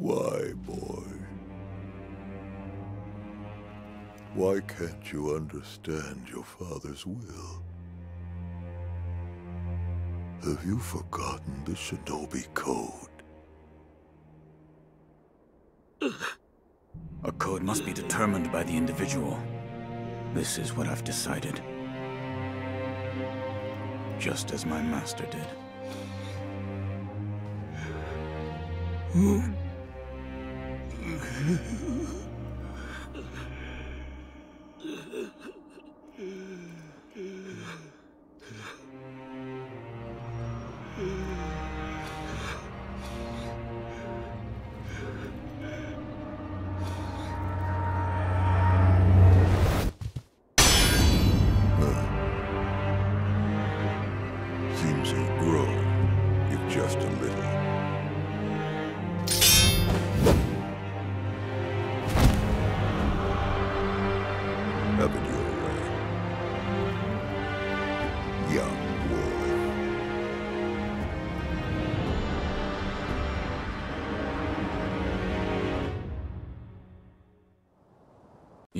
Why, boy? Why can't you understand your father's will? Have you forgotten the Shinobi Code? A code must be determined by the individual. This is what I've decided. Just as my master did. Hmm. Seems you've grown, if just a little. another. Young.